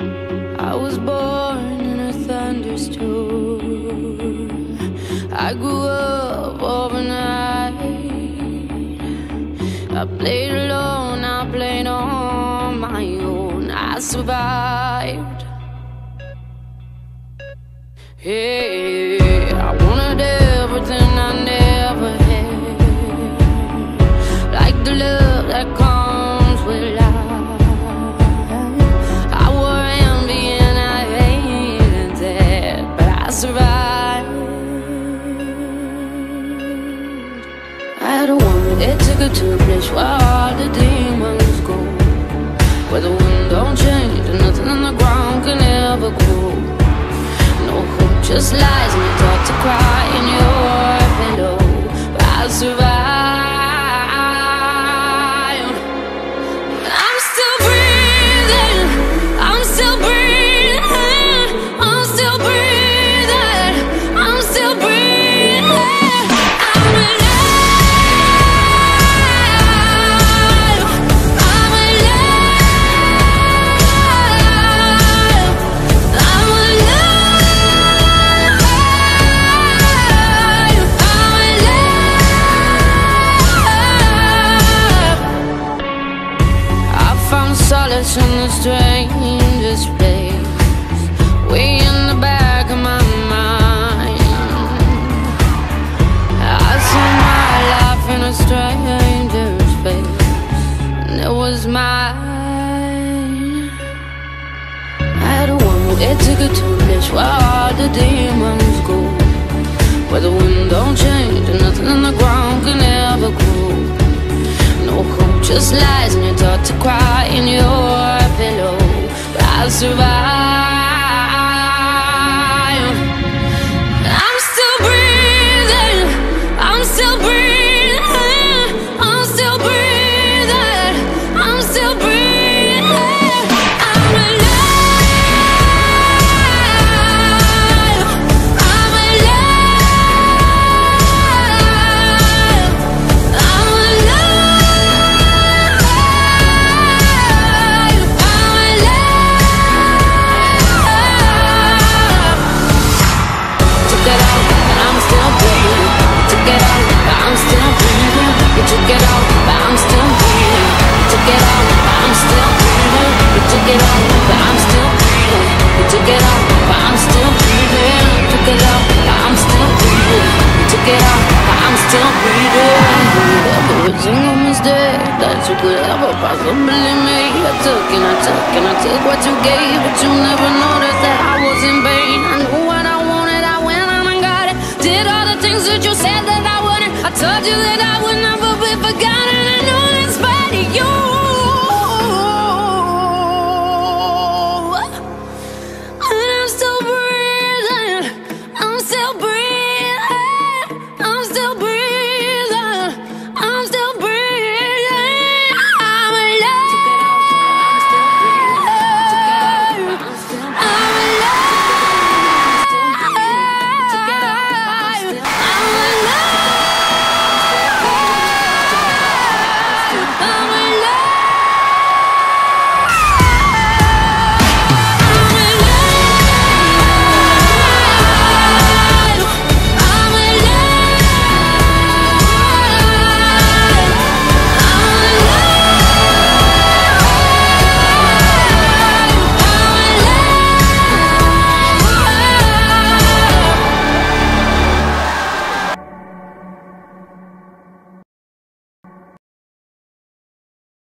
I was born in a thunderstorm. I grew up overnight. I played alone, I played on my own. I survived. Hey, I wanted everything I never had, like the love that had a woman. That took her to a place where all the demons go, where the wind don't change and nothing on the ground can ever grow. No hope, just lies and you're to cry solace in the strangest place, way in the back of my mind. I saw my life in a stranger's face, and it was mine. I had a that took her to a where all the demons go, where the wind don't change and nothing on the ground can ever grow. No hope, just lies, and you're taught to cry in your I survive. Took it out, but I'm still breathing. Took it out, but I'm still breathing. You took it out, but I'm still breathing. You took it out, but I'm still breathing. Took it out, but I'm still breathing. You took it out, but I'm still breathing. Every single mistake that you could ever possibly make, I took and I took and I took what you gave, but you never noticed that I was in pain. I knew what I wanted, I went and got it. Did all the things that you said that I wouldn't. I told you that completely forgotten. I know that's right, you.